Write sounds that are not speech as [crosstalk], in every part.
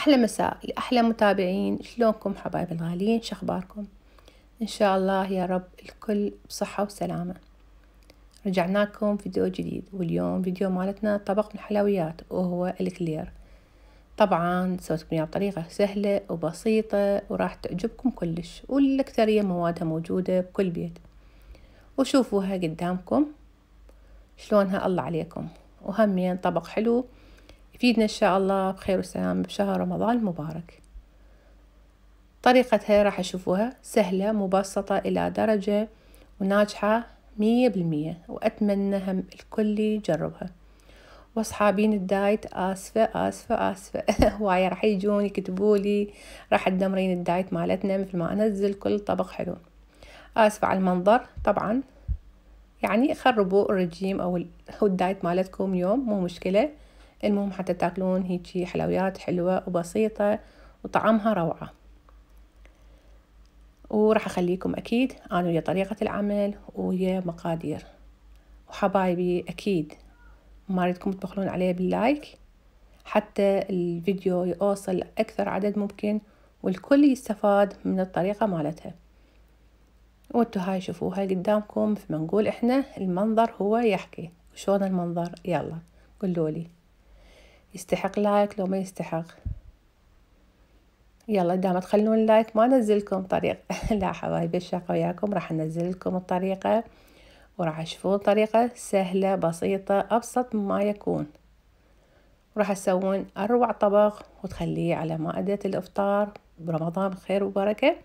أحلى مساء لأحلى متابعين. شلونكم حبايب الغاليين؟ شخباركم إن شاء الله يا رب الكل بصحة وسلامة. رجعنا لكم فيديو جديد واليوم فيديو مالتنا طبق من الحلويات وهو الكلير. طبعا سويتكم اياه بطريقة سهلة وبسيطة وراح تعجبكم كلش والأكثرية موادها موجودة بكل بيت. وشوفوها قدامكم. شلونها الله عليكم. وهمين طبق حلو يفيدنا إن شاء الله بخير وسلام بشهر رمضان المبارك طريقتها راح أشوفوها سهلة مبسطة إلى درجة وناجحة مية بالمية وأتمنى هم الكل يجربها. وأصحابين الدايت آسفة آسفة آسفة. [laughs] هواية راح يجون يكتبولي راح تدمرين الدايت مالتنا مثل ما أنزل كل طبق حلو. آسفة على المنظر طبعا. يعني خربوا الرجيم أو ال diet مالتكم يوم مو مشكلة. المهم حتى تاكلون هيجي حلويات حلوة وبسيطة وطعمها روعة. وراح أخليكم أكيد أنا ويا طريقة العمل ويا مقادير. وحبايبي أكيد ما أريدكم تبخلون عليه بال like. حتى الفيديو يوصل أكثر عدد ممكن والكل يستفاد من الطريقة مالتها. وانتو هاي شوفوها قدامكم مثل ما نقول إحنا المنظر هو يحكي. شلون المنظر؟ يلا قولولي. يستحق like لو ما يستحق. يلا دام تخلون like ما انزلكم طريقة [laughs] لا حبايبي أتشاقى وياكم راح انزل لكم الطريقة. وراح تشوفون طريقة سهلة بسيطة أبسط مما يكون. وراح تسوون أروع طبق وتخليه على مائدة الإفطار. برمضان بخير وبركة.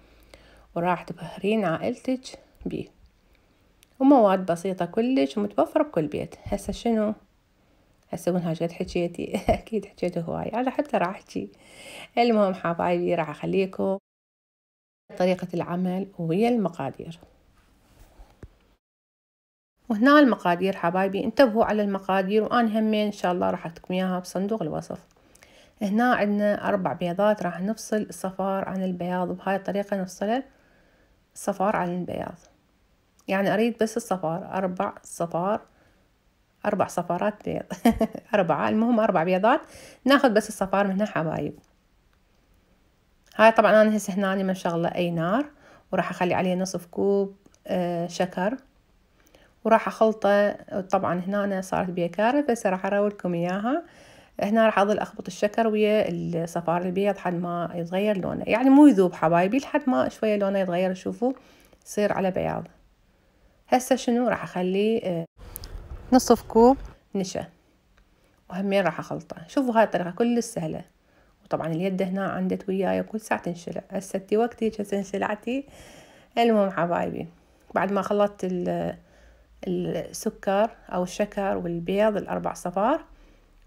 وراح تبهرين عائلتك بيه. ومواد بسيطة كلش ومتوفرة بكل بيت. هسه شنو؟ هسه من هاجت حكيتي. [laughs] أكيد حكيت هواي. أنا حتى راح أحكي. المهم حبايبي راح أخليكم طريقة العمل وهي المقادير. وهنا المقادير حبايبي. انتبهوا على المقادير وأنا همين إن شاء الله راح أكتبكم إياها بصندوق الوصف. هنا عندنا أربع بيضات راح نفصل الصفار عن البياض. وبهاي الطريقة نفصله الصفار عن البياض. يعني أريد بس الصفار. أربع صفار أربع صفارات بيض. [laughs] أربعة. المهم أربع بيضات. ناخذ بس الصفار منها حبايب. هاي طبعا أنا هسه هنا ما شغلة أي نار وراح أخلي عليه نصف كوب آه شكر. وراح أخلطه. طبعا هنا صارت بيكارة بس راح أراولكم إياها. هنا راح أظل أخبط الشكر ويا الصفار البيض لحد ما يتغير لونه. يعني مو يذوب حبايبي لحد ما شوية لونه يتغير شوفوا يصير على بياض. هسه شنو؟ راح أخليه آه نصف كوب نشا. وهمين راح أخلطه. شوفوا هاي الطريقة كلش سهلة وطبعا اليد هنا عندت وياي كل ساعة تنشلع. هسه وقتي هسه انشلعتي المهم حبايبي بعد ما خلطت السكر أو الشكر والبيض الأربع صفار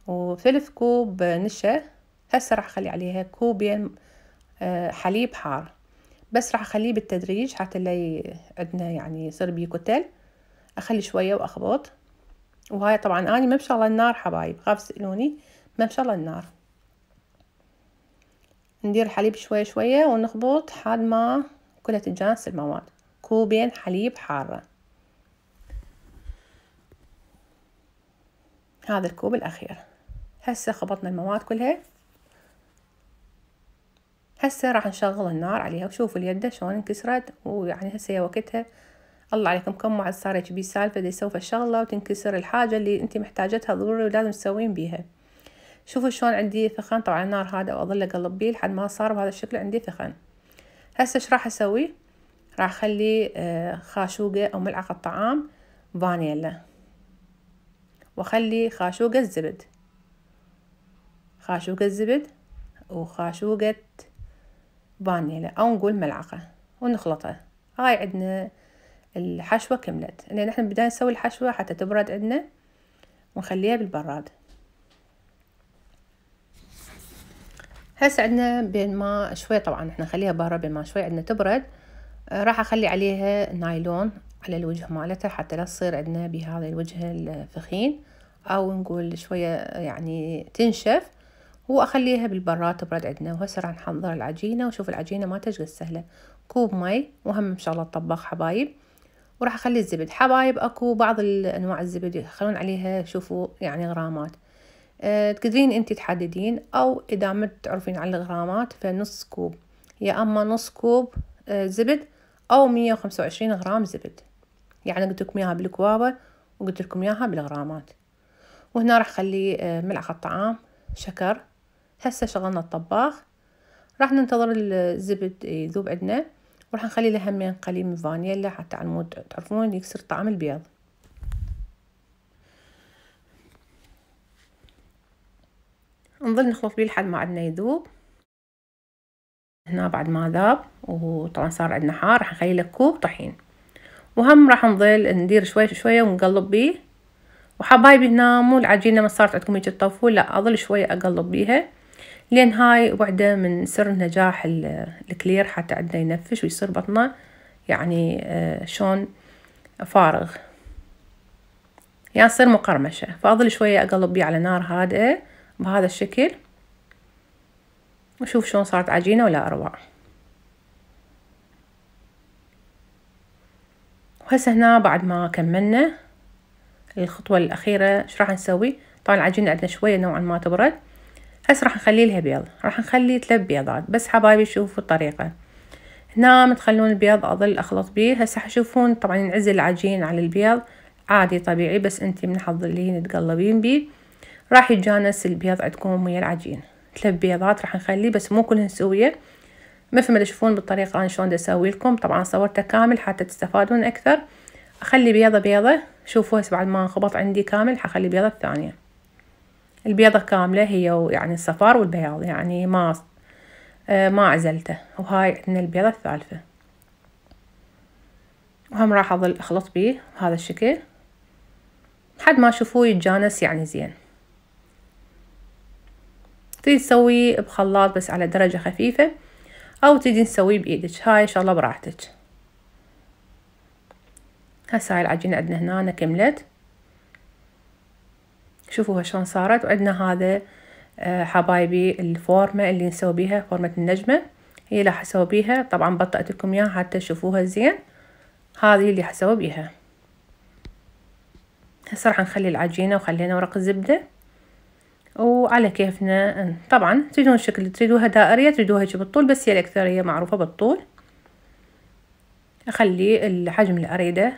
وثلث كوب نشا. هسه راح أخلي عليها كوبين حليب حار. بس راح أخليه بالتدريج حتى لا عندنا يعني يصير بيه كتل أخلي شوية وأخبط. وهاي طبعا أنا ما بشغلة النار حبايب خاف تسألوني ما بشغلة النار. ندير الحليب شوية شوية ونخبط لحد ما كلها تتجانس المواد. كوبين حليب حارة. هذا الكوب الأخير. هسه خبطنا المواد كلها. هسه راح نشغل النار عليها وشوفوا اليدة شلون انكسرت ويعني هسه هي وقتها الله عليكم كم واحد صار بي سالفة دي يسوي الشغلة وتنكسر الحاجة اللي أنت محتاجتها ضروري ولازم تسوين بيها. شوفوا شلون عندي ثخن طبعا النار هذا وأظل أقلب بيه لحد ما صار بهذا الشكل عندي ثخن هسه إيش راح أسوي؟ راح أخلي خاشوقة أو ملعقة طعام فانيلا. وأخلي خاشوقة الزبد. خاشوقة الزبد وخاشوقة فانيلا أو نقول ملعقة ونخلطها. هاي عندنا الحشوة كملت. لأن إحنا بدنا نسوي الحشوة حتى تبرد عندنا ونخليها بالبراد. هسه عندنا بين ما شوي طبعا إحنا نخليها برا بين ما شوي عندنا تبرد. راح أخلي عليها نايلون على الوجه مالتها حتى لا تصير عندنا بهذا الوجه الفخين. أو نقول شوية يعني تنشف وأخليها بالبراد تبرد عندنا. وهسه راح نحضر العجينة وشوف العجينة ما تشقد سهلة. كوب مي وهم إن شاء الله الطباخ حبايب. وراح أخلي الزبد. حبايب أكو بعض الأنواع الزبد يخلون عليها شوفوا يعني غرامات. أه تقدرين انت تحددين أو إذا ما تعرفين على الغرامات فنص كوب. يا أما نص كوب أه زبد أو مية وخمسة وعشرين غرام زبد. يعني قلت لكم إياها بالكوابة وقلت لكم إياها بالغرامات. وهنا راح أخلي أه ملعقة طعام شكر. هسه شغلنا الطباخ. راح ننتظر الزبد يذوب عندنا. وراح نخلي له همين قليل من فانيلا حتى على المود تعرفون يكسر طعم البيض. نظل نخلط بيه لحد ما عندنا يذوب. هنا بعد ما ذاب وطبعا صار عندنا حار راح نخلي له كوب طحين. وهم راح نظل ندير شوي شوية ونقلب بيه. وحبايبي هنا مو العجينة ما صارت عندكم هيك تطوفوا لا أظل شوية أقلب بيها. لأن هاي وحدة من سر نجاح الاكلير حتى عندنا ينفش ويصير بطنه يعني آه شون فارغ. يعني مقرمشة. فأظل شوية أقلب بيه على نار هادئة بهذا الشكل وشوف شلون صارت عجينة ولا أروع. وهسه هنا بعد ما كملنا الخطوة الأخيرة إيش راح نسوي؟ طبعا العجينة عندنا شوية نوعا ما تبرد. هسه راح نخلي لها بيض راح نخلي ثلاث بيضات بس حبايبي شوفوا الطريقة. هنا تخلون البيض أظل أخلط بيه هسه حشوفون طبعا ينعزل العجين على البيض عادي طبيعي بس انتي من حظلين تقلبين بيه. راح يتجانس البيض عندكم ويا العجين. ثلاث بيضات راح نخليه بس مو كلهن سوية مثل ما تشوفون بالطريقة أنا شلون أسوي لكم طبعا صورته كامل حتى تستفادون أكثر. أخلي بيضة بيضة شوفوا هسه بعد ما انخبط عندي كامل حخلي بيضة الثانية. البيضة كاملة هي يعني الصفار والبياض يعني ما ما عزلته وهاي عندنا البيضة الثالثة. وهم راح أظل أخلط بيه بهذا الشكل لحد ما تشوفوه يتجانس يعني زين. تريد تسويه بخلاط بس على درجة خفيفة أو تريدين تسويه بإيدك. هاي إن شاء الله براحتك. هسه هاي العجينة عندنا هنا كملت. شوفوها شلون صارت. وعندنا هذا آه حبايبي الفورمة اللي نسوي بيها فورمة النجمة. هي اللي حسوي بيها. طبعا بطأت لكم إياها حتى تشوفوها زين. هذه اللي حسوي بيها. هسه راح نخلي العجينة وخلينا ورق الزبدة. وعلى كيفنا. طبعا تريدون الشكل تريدوها دائرية تريدوها هيك بالطول بس هي الأكثرية معروفة بالطول. أخلي الحجم اللي أريده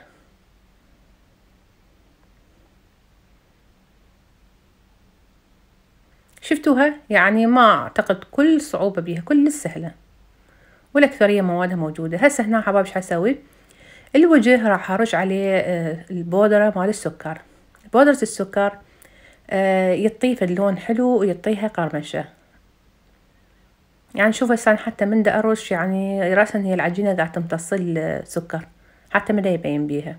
شفتوها؟ يعني ما أعتقد كل صعوبة بيها كل سهلة والأكثرية موادها موجودة. هسه هنا حبايب شو حسوي؟ الوجه راح أرش عليه البودرة مال السكر. بودرة السكر يعطيه اللون حلو ويعطيها قرمشة. يعني شوف هسه حتى من دا أرش يعني رأسا هي العجينة قاعدة تمتص السكر حتى من يبين بيها.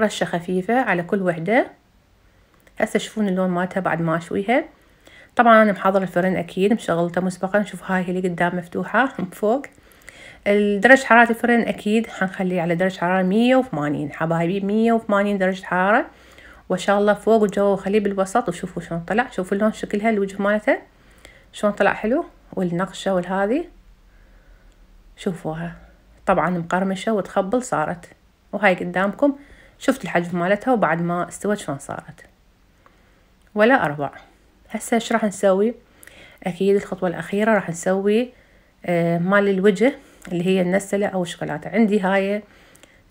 رشة خفيفة على كل وحدة. هسه شوفون اللون مالتها بعد ما أشويها. طبعا أنا محضرة الفرن أكيد مشغلته مسبقا. شوف هاي اللي قدام مفتوحة [laughs] من فوق. درجة حرارة الفرن أكيد حنخليه على درجة حرارة مية وثمانين حبايبي مية وثمانين درجة حرارة. الله فوق وجو خليه بالوسط وشوفوا شلون طلع. شوفوا اللون شكلها الوجه مالته. شلون طلع حلو والنقشة والهذي شوفوها. طبعا مقرمشة وتخبل صارت. وهاي قدامكم. شفت الحجم مالتها وبعد ما استوت شلون صارت. ولا أروع. هسه إيش راح نسوي؟ أكيد الخطوة الأخيرة راح نسوي آه مال الوجه اللي هي النستلة أو الشوكولاتة. عندي هاي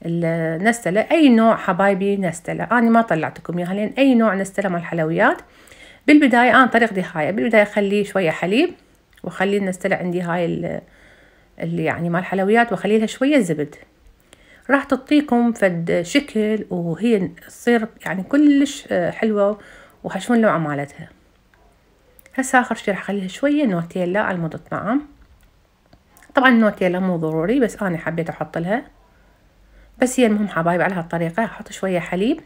النستلة أي نوع حبايبي نستلة. أنا ما طلعتكم إياها لأن أي نوع نستلة مال الحلويات بالبداية أنا طريقتي هاي بالبداية أخلي شوية حليب وأخلي النستلة عندي هاي اللي يعني مال الحلويات وأخلي لها شوية زبد. راح تعطيكم فد شكل وهي تصير يعني كلش حلوة وحشون اللوعة مالتها هسه آخر شي راح أخليها شوية نوتيلا على مود الطعام طبعا النوتيلا مو ضروري بس أنا حبيت أحط لها. بس هي المهم حبايب على هالطريقة أحط شوية حليب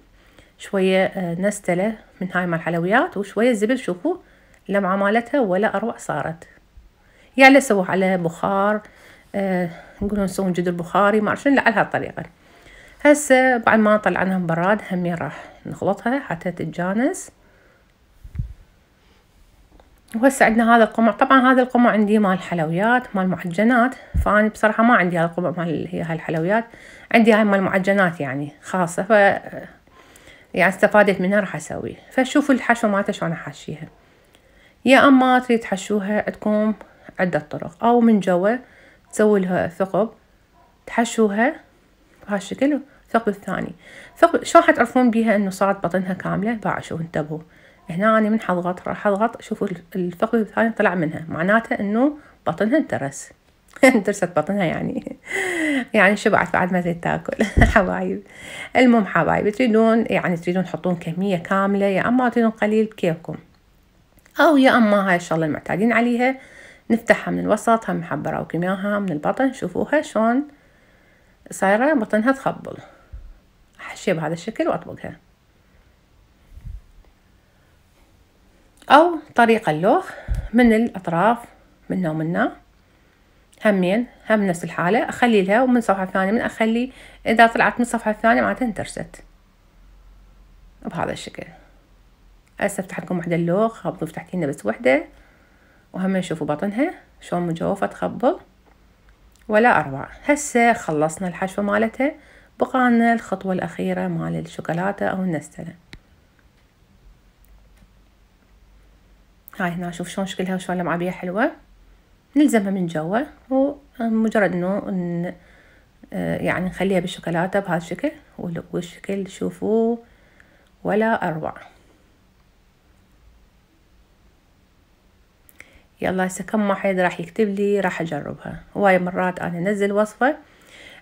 شوية نستلة من هاي مال الحلويات وشوية زبد شوفوا اللمعة مالتها ولا أروع صارت. يعني سووها على بخار آه نقولون نسوون جدر بخاري ما أعرف شنو على هالطريقة. هسه بعد ما طلعناها من براد همين راح نخلطها حتى تتجانس. وهسه عندنا هذا القمع. طبعا هذا القمع عندي مال حلويات مال معجنات. فأنا بصراحة ما عندي هذا القمع مال هي هاي الحلويات عندي هاي مال معجنات يعني خاصة. ف يعني استفادت منها راح أسويه. فشوفوا الحشوة مالتها شلون أحشيها. يا أما تريد تحشوها عندكم عدة طرق أو من جوا تسوي لها ثقب تحشوها بهالشكل الثقب الثاني. ثقب شلون حتعرفون بيها إنه صارت بطنها كاملة؟ بعد شوفوا انتبهوا. هنا أنا من حضغط راح أضغط شوفوا الثقب الثاني طلع منها معناته إنه بطنها انترس. [laughs] انترست بطنها يعني. [laughs] يعني شبعت بعد؟ ما تريد تاكل. [laughs] حبايب. المهم حبايب تريدون يعني تريدون تحطون كمية كاملة يا أما تريدون قليل بكيفكم. أو يا أما هاي الشغلة المعتادين عليها نفتحها من الوسط هم محبرة وكمياها من البطن شوفوها شلون صايرة بطنها تخبل. أحشيها بهذا الشكل وأطبقها. أو طريقة اللوخ من الأطراف منا ومنا همين هم نفس الحالة. أخلي لها ومن صفحة ثانية من أخلي إذا طلعت من الصفحة الثانية معناتها انترست. بهذا الشكل. هسه افتح لكم وحدة اللوخ خبطوا فتحتينا بس وحدة. وهم يشوفوا بطنها شلون مجوفة تخبل. ولا أروع. هسه خلصنا الحشوة مالتها. بقانا الخطوة الأخيرة مال الشوكولاتة أو النستلة هاي هنا شوف شلون شكلها وشلون لمعة حلوة. نلزمها من جوا ومجرد إنه آه، يعني نخليها بالشوكولاتة بهذا الشكل والشكل شوفوه ولا أروع. يلا هسه كم واحد راح يكتب لي راح أجربها. هواي مرات أنا أنزل وصفة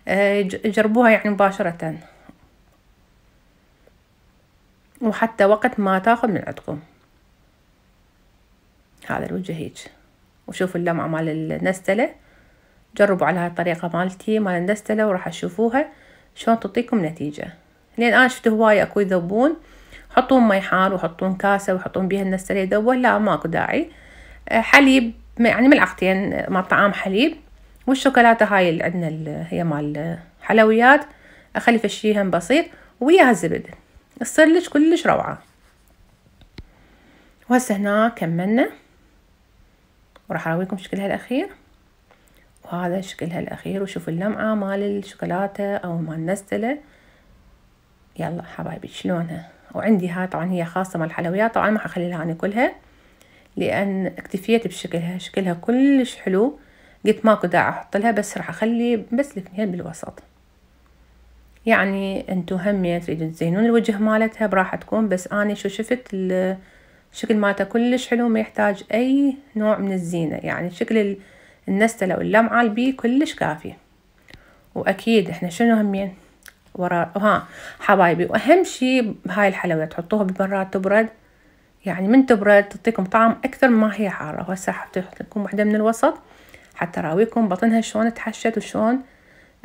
آه، جربوها يعني مباشرة. وحتى وقت ما تاخذ من عندكم. هذا الوجه هيج وشوفوا اللمعة مال النستلة. جربوا على هالطريقة مالتي مال النستلة وراح تشوفوها شلون تعطيكم نتيجة. لأن أنا شفت هواية أكو يذوبون حطون مي حار وحطون كاسة ويحطون بيها النستلة يذوبون لا ماكو داعي. آه، حليب يعني ملعقتين مال طعام حليب. والشوكولاتة هاي اللي عندنا هي مال حلويات. أخلي فشيها بسيط وياها الزبد. تصير لك كلش روعة. وهسه هنا كملنا. وراح أراويكم شكلها الأخير. وهذا شكلها الأخير وشوفوا اللمعة مال الشوكولاتة أو مال نستلة يلا حبايبي شلونها؟ وعندي هاي طبعا هي خاصة مال الحلويات طبعا ما حخلي لها كلها لأن اكتفيت بشكلها. شكلها كلش حلو. قلت ماكو داعي أحط لها بس راح أخلي بس الاثنين بالوسط. يعني أنتو هم تريدون تزينون الوجه مالتها براحتكم. بس اني شو شفت الشكل مالته كلش حلو ما يحتاج أي نوع من الزينة. يعني شكل النستلة واللمعة البي كلش كافي وأكيد إحنا شنو همين؟ ورا ها حبايبي. وأهم شي بهاي الحلويات تحطوها بالبراد تبرد. يعني من تبرد تعطيكم طعم أكثر ما هي حارة. وهسه حطيت لكم وحدة من الوسط. حتى راويكم بطنها شلون تحشت وشلون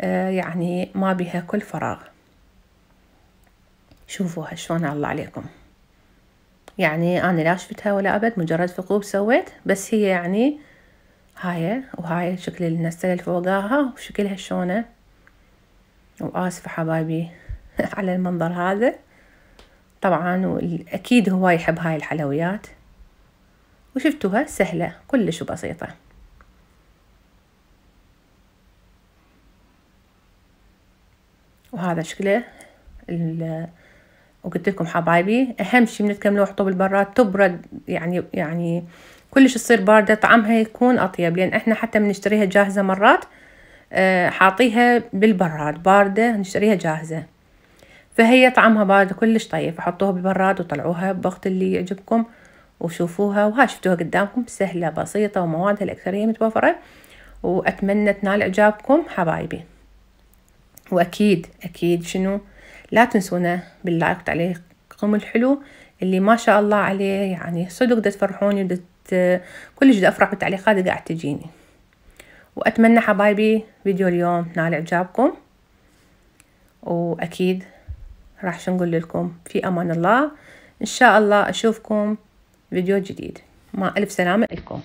آه يعني ما بيها كل فراغ. شوفوها شلون الله عليكم. يعني أنا لا شفتها ولا أبد مجرد ثقوب سويت بس هي يعني هاي وهاي شكل النستلة اللي فوقاها وشكلها شلونه. وآسفة حبايبي [laughs] على المنظر هذا. طبعا أكيد هو يحب هاي الحلويات. وشفتوها سهلة كلش وبسيطة وهذا شكله وقلت لكم حبايبي أهم شيء من تكملوا حطوا بالبراد تبرد يعني يعني كلش تصير باردة طعمها يكون أطيب لأن إحنا حتى بنشتريها جاهزة مرات آه حاطيها بالبراد باردة نشتريها جاهزة. فهي طعمها بارد كلش طيب حطوها بالبراد وطلعوها بوقت اللي يعجبكم وشوفوها وها شفتوها قدامكم سهلة بسيطة وموادها الأكثرية متوفرة وأتمنى تنال إعجابكم حبايبي. وأكيد أكيد شنو؟ لا تنسونا باللايك وتعليقكم الحلو اللي ما شاء الله عليه. يعني صدق دا تفرحوني ودت كلش دا أفرح بالتعليقات اللي قاعد تجيني. وأتمنى حبايبي فيديو اليوم نال إعجابكم. وأكيد راح شو نقول لكم في أمان الله. إن شاء الله أشوفكم فيديو جديد. مع ألف سلامة لكم.